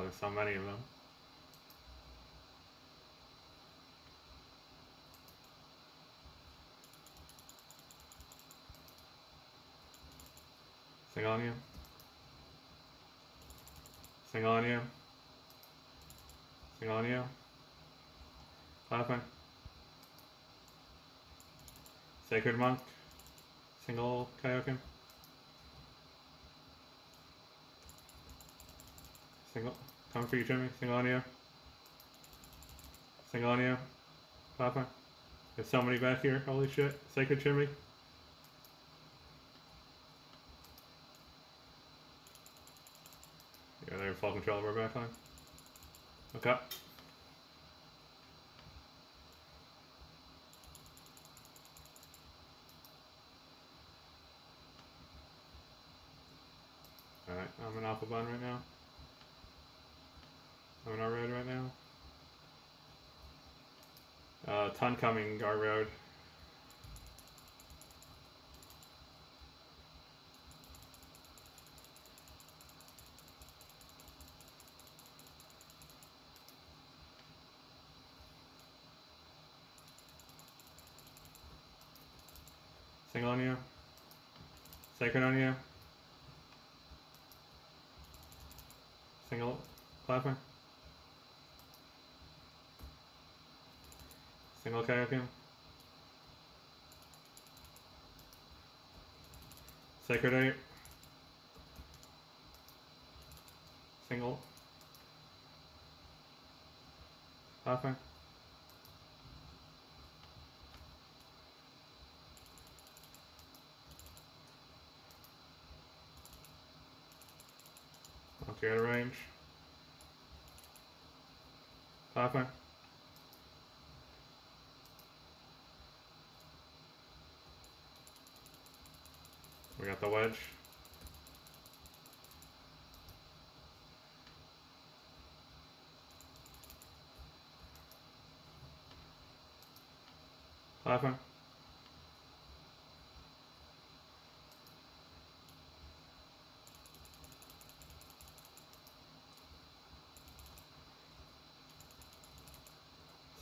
Oh, there's so many of them. Sing on you. Sing on you. Sing on you. Clapping. Sacred Monk. Single Kaioken. Single. Coming for you, Jimmy. Single on you. Single on you. Clapping. There's so many back here. Holy shit. Sacred Jimmy. Yeah, they're full control of our backline. Okay. Alright, I'm in Alpha Bun right now. In our road right now. Uh, ton coming our road. Single on you. Sacred on you. Single Single Kaioken. Sacred eight. Single. Clapping. Okay, out of range. Clapping. Got the wedge. Clapping.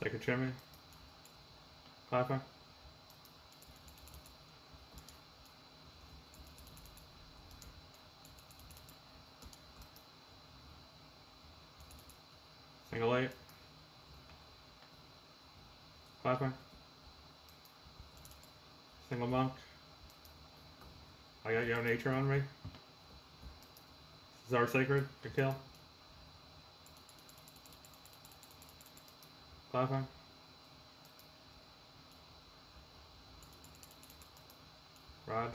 Second chimney. Clapping. Single eight. Clapping. Single monk. I got your nature on me. This is our sacred. Good kill. Clapping. Raj.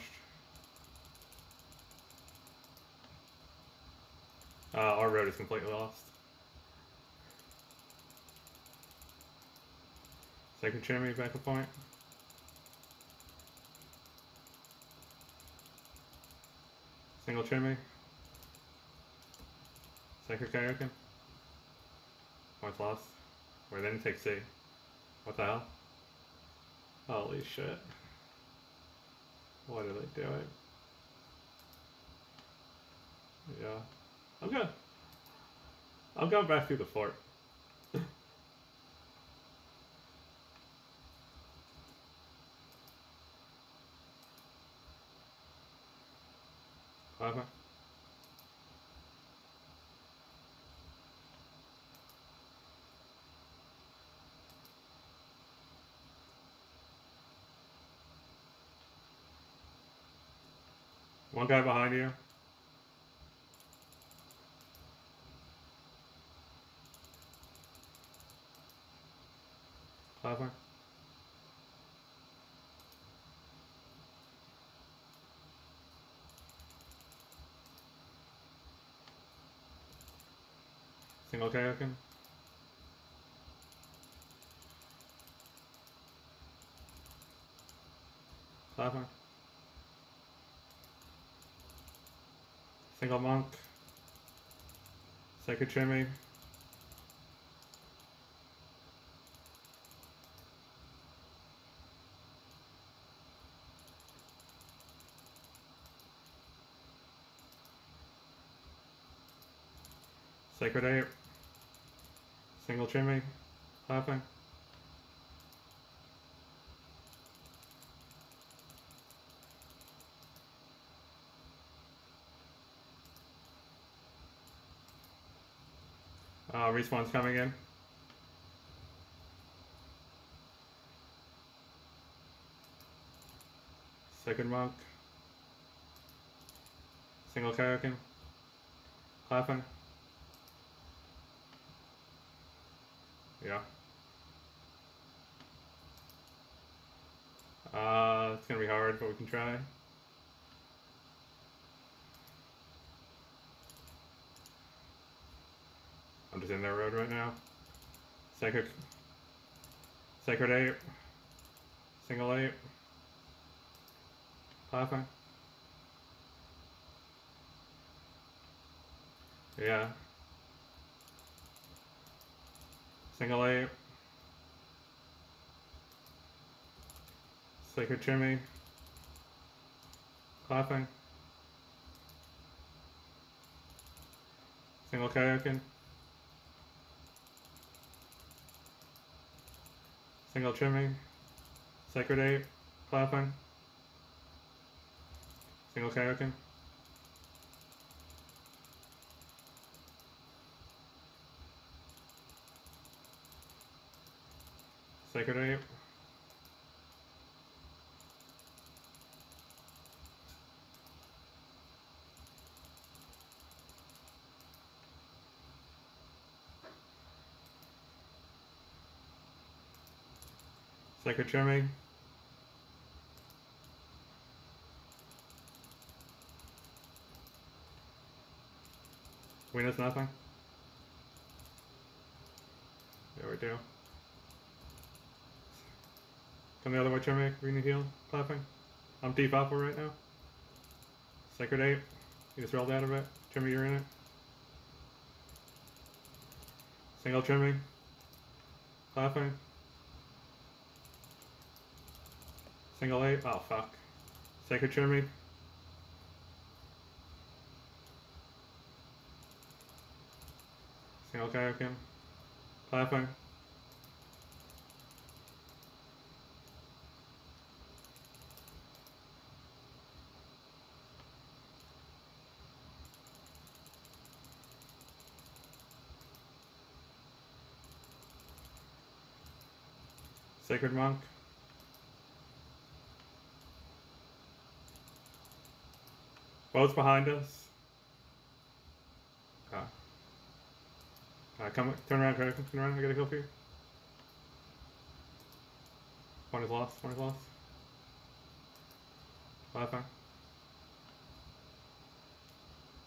Uh, our road is completely lost. Second chimney, back a point. Single chimney. Second Kaioken. Points lost. They didn't take C. What the hell? Holy shit. Why did they do it? Yeah. I'm good. I'm going back through the fort. Clever. One guy behind you. Clever. Single token? Platform? Single monk? Sacred trimming? Sacred Ape. Single Chimney. Clapping. Uh, respawn's coming in. Second Monk. Single Kaioken. Clapping. Yeah. Uh, it's gonna be hard, but we can try. I'm just in their road right now. Sacred, Sacred Ape, Single Ape, Clapping. Yeah. Single Ape, Sacred Chimney, Clapping. Single Kaioken. Single Chimney, Sacred Ape, Clapping. Single Kaioken. Sacred Ape. Sacred Chimney. Win us nothing. There we do. Come the other way, Chimney. We need heal. Clapping. I'm deep alpha right now. Sacred Ape. You just rolled out of it. Chimney, you're in it. Single Chimney. Clapping. Single eight. Oh fuck. Sacred Chimney. Single Kaioken. Clapping. Sacred Monk. Both behind us. Ah. Uh, come, turn around, turn around, I got a kill for you. One is lost, one is lost. Time.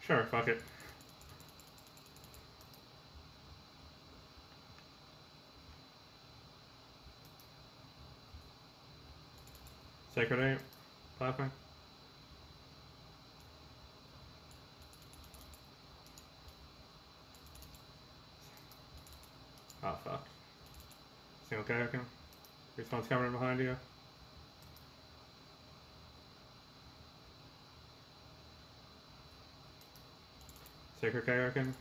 Sure, fuck it. Sacred Ape, clapping. Oh fuck. Single Kaioken. Respawn's coming in behind you. Sacred Kaioken.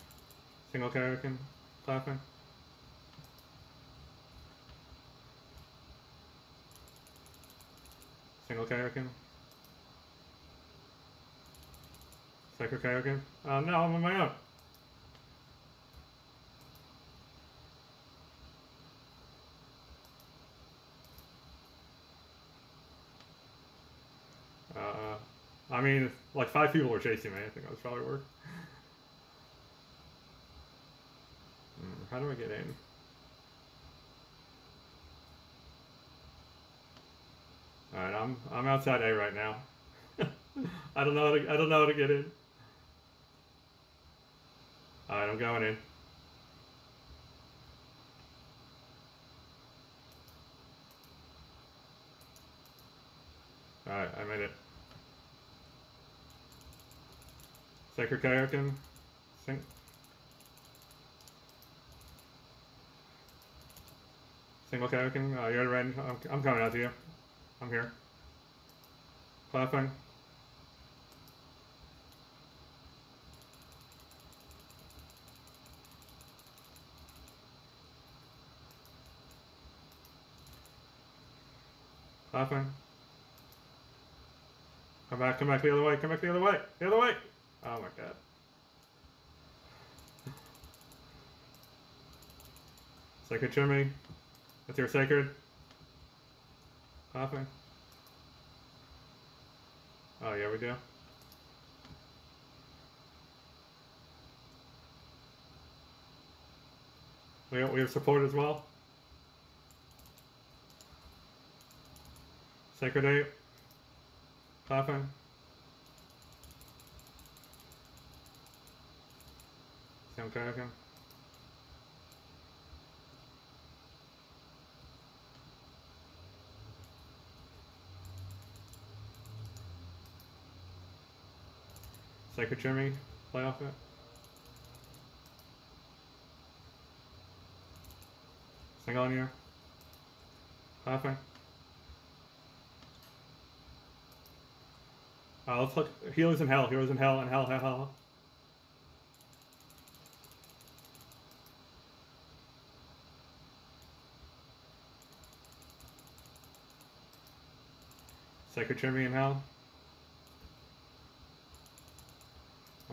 Single Kaioken. Clapping. Single Kaioken. Sacred Kaioken. Oh no, I'm on my own. Uh, I mean, like five people were chasing me. I think that was probably work. Hmm, how do I get in? All right, I'm I'm outside A right now. I don't know how to I don't know how to get in. All right, I'm going in. All right, I made it. Sacred Kaioken. Sing. Single Kaioken. Uh, you're. I'm, I'm coming out to you. I'm here. Laughing. Laughing. Come back, come back the other way, come back the other way, the other way! Oh my god. Sacred Chimney. That's your sacred. Laughing. Oh, yeah, we do. We, we have support as well. Sacred Ape. Clapping. Sam Kraken. Jimmy, play off it. Sing on you. Laughing. Uh, let's look. Healers in hell. Healers in hell. And hell. Hell. Hell. Jimmy in hell.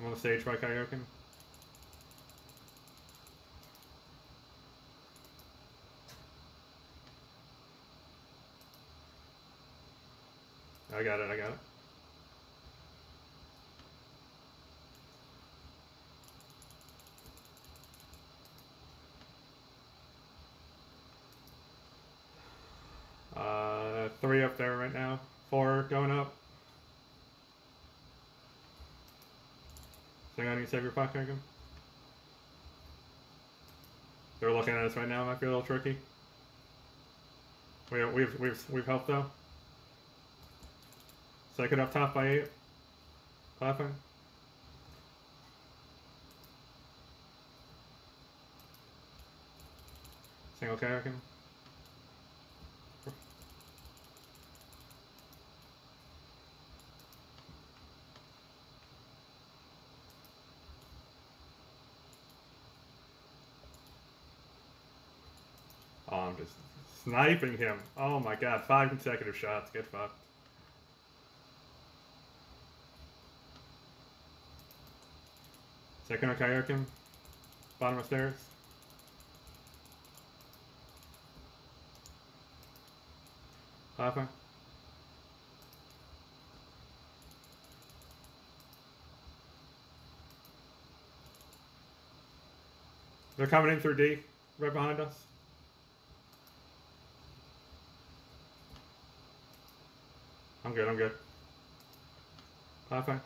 I'm on the stage by Kaioken. I got it, I got it. Uh, three up there right now. Four going up. Save your pocket. They're looking at us right now. Might be a little tricky. We, have we've we've we've helped though. Second up top by eight. Clapping. Single Karrakin. Oh, I'm just sniping him. Oh my god, five consecutive shots. Get fucked. Second on Kaioken. Bottom of stairs. Laughing. They're coming in through D, right behind us. I'm good, I'm good. Laughing.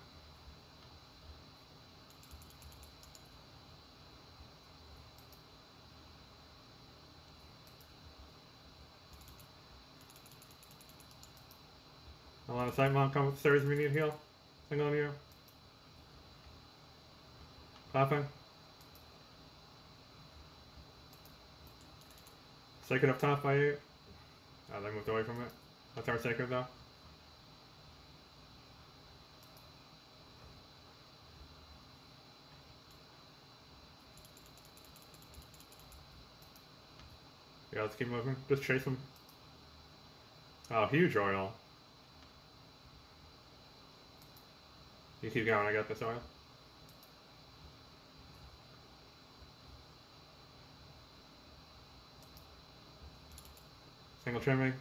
A lot of sight mount come upstairs we need heal. Single on you. Clapping. Sacred up top by eight. Oh, they moved away from it. That's our sacred though. Yeah, let's keep moving. Just chase him. Oh, huge oil. You keep going, I got this oil. Single trimming.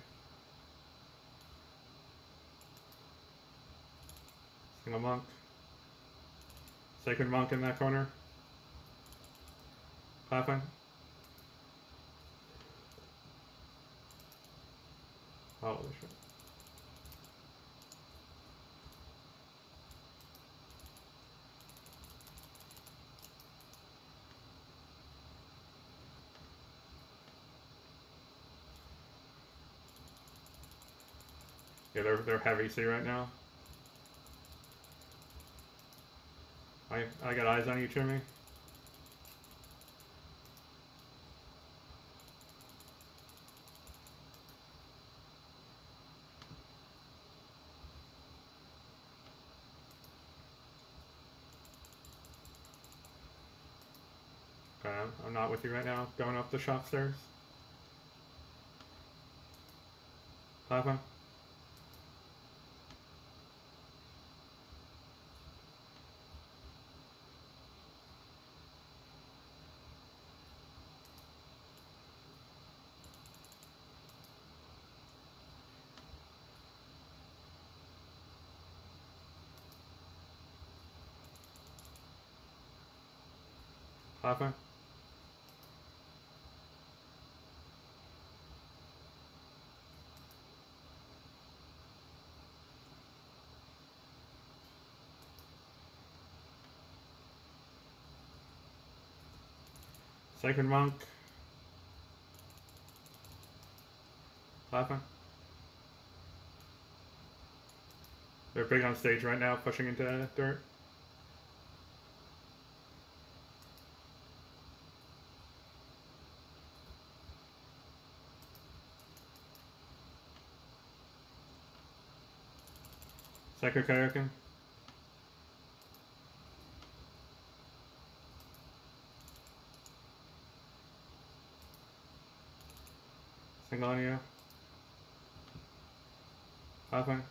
Single monk. Sacred monk in that corner. Clapping. Shit. Yeah, they're they're heavy C right now. I I got eyes on you, Jimmy. Okay, I'm not with you right now. Going up the shop stairs. Papa? Papa? Sacred Monk. Papa. They're big on stage right now, pushing into dirt. Sacred Kaioken. Single on you. Papa.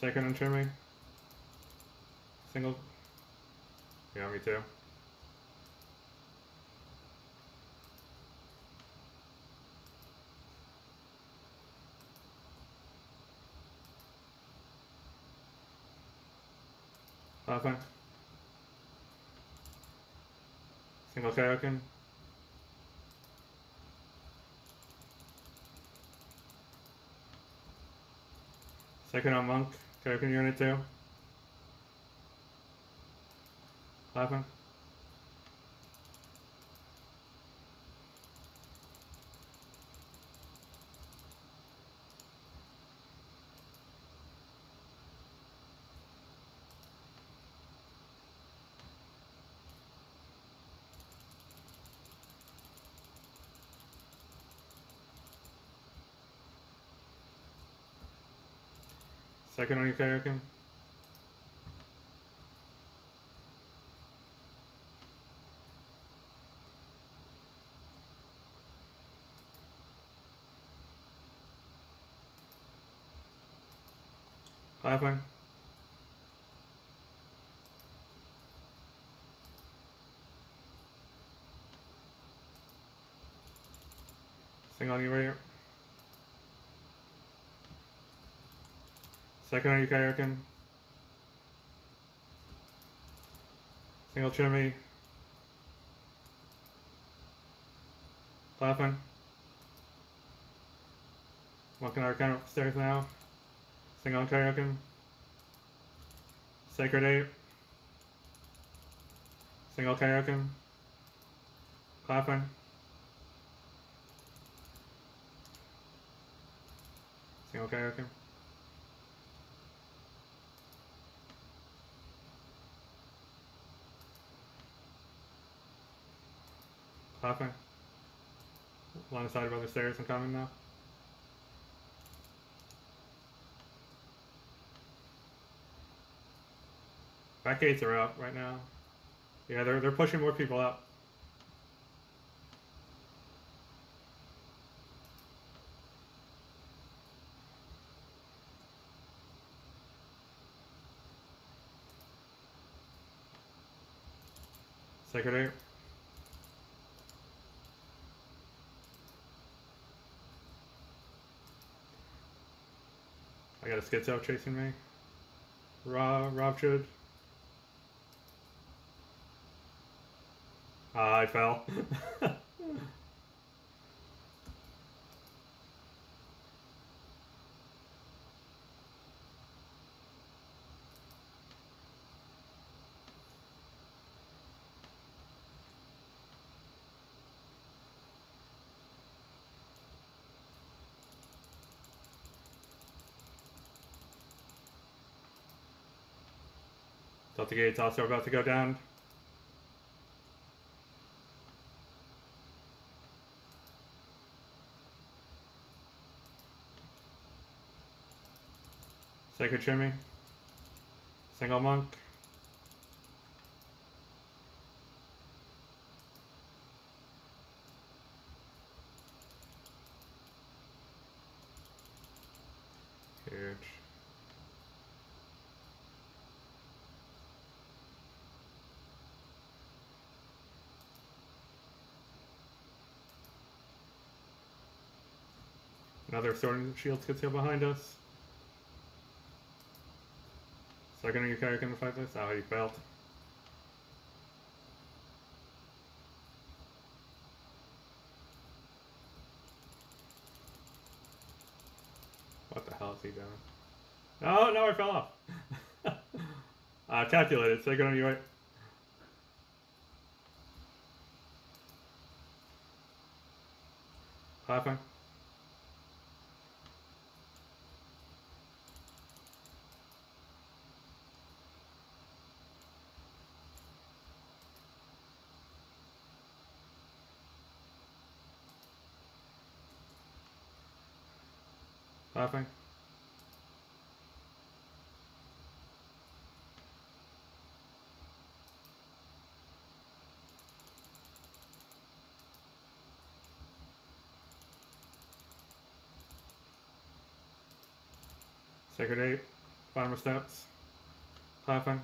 Second and trimming. Single. Yeah, me too. Papa. Single Kaioken. Second on Monk. Kaioken unit 2. Clapping. Second on. Sing on you right here. Second on you, Kaioken. Single Chimney. Clapping. Walking our kind upstairs now. Single on Kaioken. Sacred Ape. Single Kaioken. Clapping. Single Kaioken. Clapping. Alongside by the stairs I'm coming now. Back gates are out right now. Yeah, they're they're pushing more people out. Sacred Ape. Got a schizo chasing me. Raw, Rob should. Ah, I fell. Delta gate's also about to go down. Sacred Trimming. Single Monk. Huge. Another Sword and Shield Conceal behind us. Second character to fight this? Oh, he failed. What the hell is he doing? Oh, no, I fell off. uh, calculated. Second on your right. Clapping. Laughing. Sacred Eight, final steps, clapping.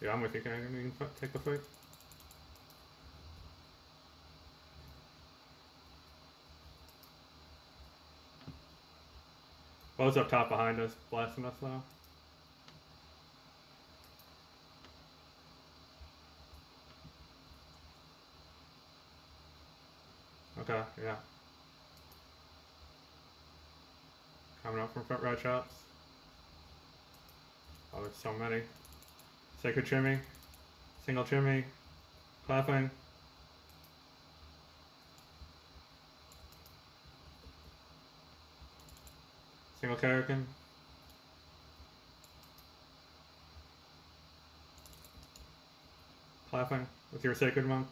Yeah, I'm with you. Can you can take the fight? Bo's up top behind us, blasting us now. Okay, yeah. Coming up from front red shops. Oh, there's so many. Sacred Chimney, Single Chimney, Clapping. Single Karrakin. Clapping with your Sacred Monk.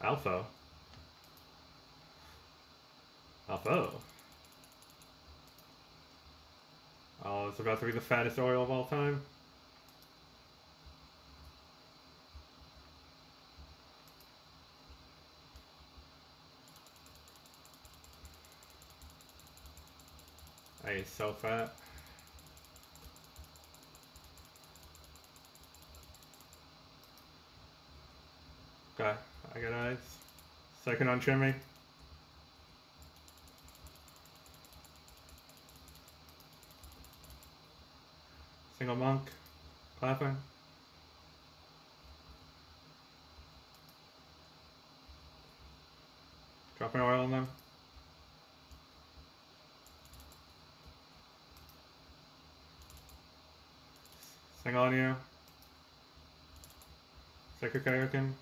Alpha. Alpha. Oh, it's about to be the fattest oil of all time. Hey, at. Okay, I got eyes. Second on Chimney. Single monk. Clapping. Dropping oil on them. On you. Sacred Karrakin.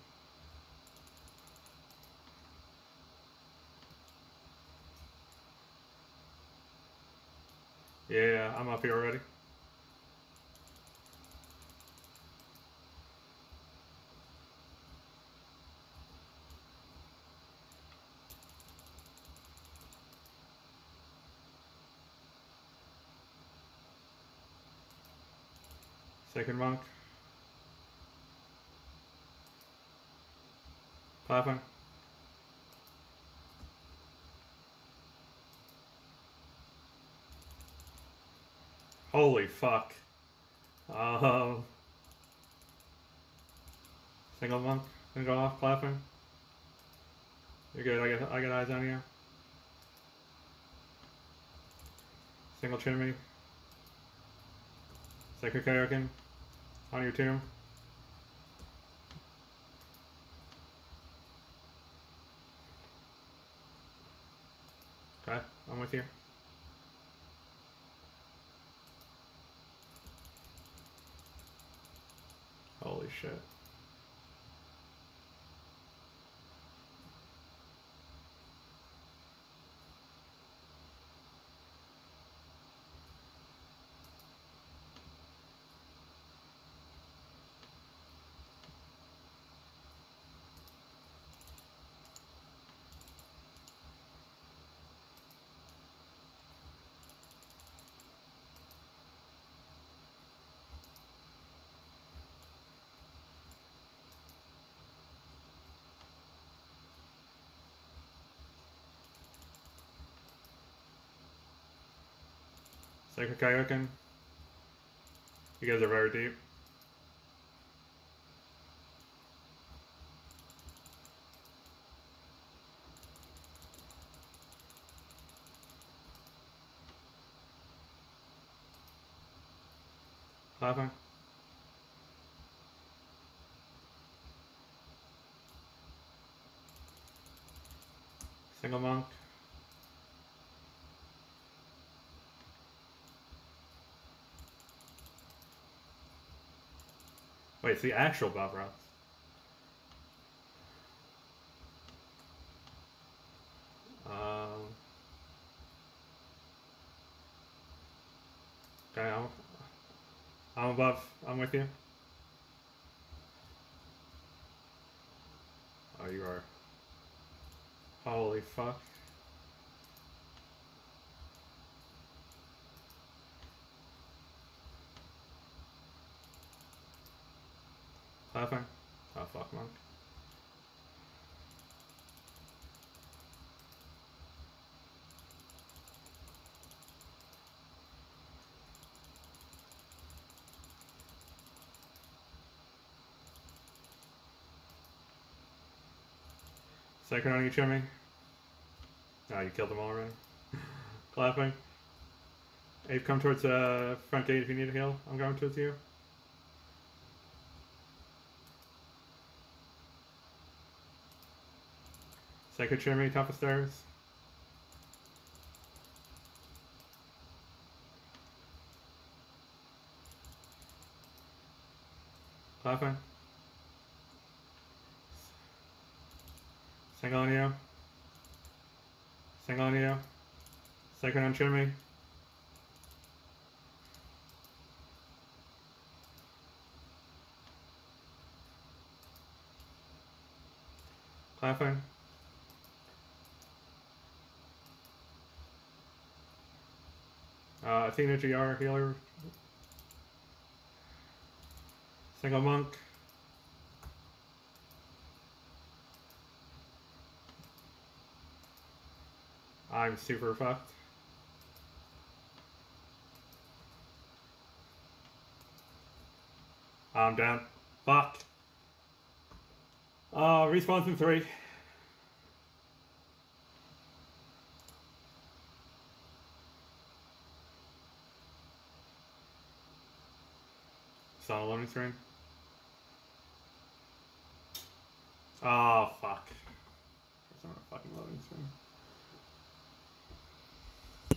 Yeah, I'm up here already. Sacred Monk. Clapping. Holy fuck. Um, single monk, single off, clapping. You're good. I got I got eyes on you. Single chimney. Sacred Karrakin. On your tomb. Okay, I'm with you. Holy shit. Sacred Kaioken. You guys are very deep. Clapping. Single monk. Wait, it's the actual Bob Ross. Um, okay, I'm, I'm above. I'm with you. Oh, you are. Holy fuck. Clapping. Oh fuck, monk. Second on you, Chimney. Oh, you killed them all already. Clapping. Ape, come towards the uh, front gate if you need a heal. I'm going towards you. Psycho Chimney, top of stairs. Clapping. Single on you. Single on you. Second on Chimney. Clapping. Uh, Athena GR healer. Single monk. I'm super fucked. I'm down. Fuck. Uh, respawn in three. on a loading screen? Oh, fuck. It's on a fucking loading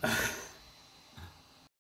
screen.